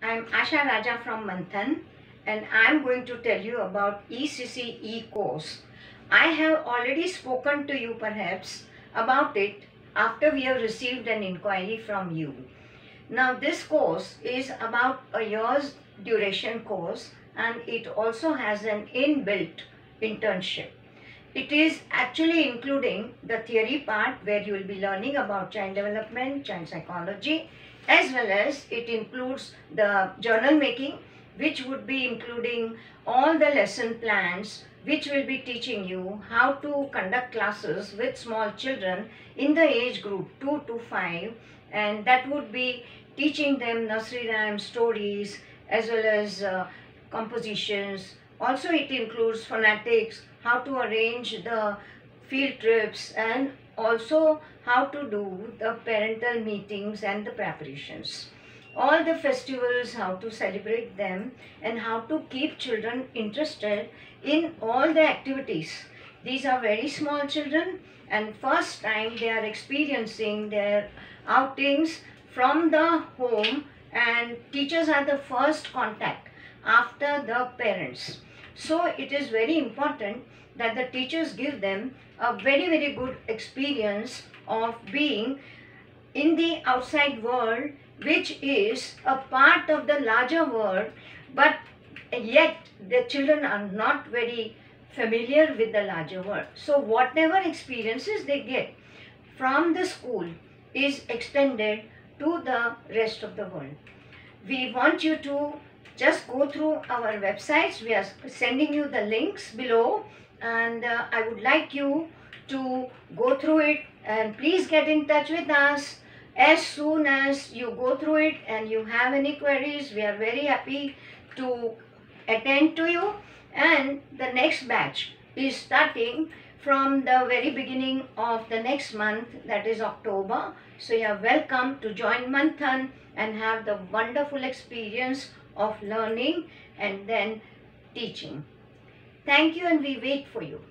I'm Asha Raja from Manthan and I'm going to tell you about ECCE course. I have already spoken to you perhaps about it after we have received an inquiry from you. Now this course is about a year's duration course and it also has an inbuilt internship. It is actually including the theory part where you will be learning about child development, child psychology, as well as it includes the journal making, which would be including all the lesson plans, which will be teaching you how to conduct classes with small children in the age group 2 to 5 and that would be teaching them nursery rhymes, stories, as well as uh, compositions. Also it includes phonetics, how to arrange the field trips and also how to do the parental meetings and the preparations. All the festivals, how to celebrate them and how to keep children interested in all the activities. These are very small children and first time they are experiencing their outings from the home and teachers are the first contact after the parents. So it is very important that the teachers give them a very very good experience of being in the outside world which is a part of the larger world but yet the children are not very familiar with the larger world. So whatever experiences they get from the school is extended to the rest of the world. We want you to just go through our websites. We are sending you the links below and uh, I would like you to go through it and please get in touch with us. As soon as you go through it and you have any queries we are very happy to attend to you. And the next batch is starting from the very beginning of the next month that is October. So you are welcome to join Manthan and have the wonderful experience of learning and then teaching. Thank you and we wait for you.